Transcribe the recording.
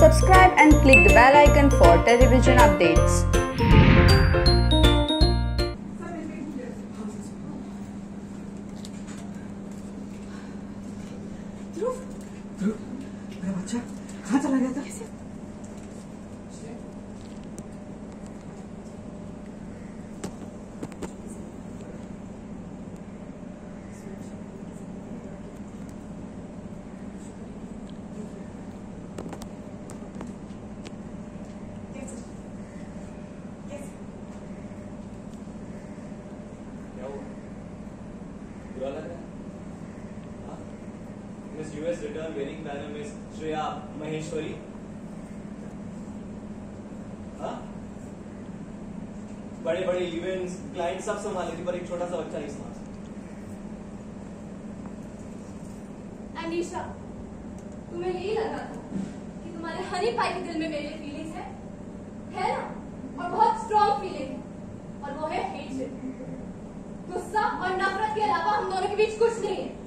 Subscribe and click the bell icon for television updates. ध्रुव ध्रुव मेरा बच्चा कहाँ चला गया था है। महेश्वरी। बड़े बड़े इवेंट्स क्लाइंट सब संभाल लेती पर एक छोटा सा बच्चा नहीं तुम्हें यही लगा था कि तुम्हारे हनी पाई के दिल में मेरे लिए के अलावा हम दोनों के बीच कुछ नहीं है।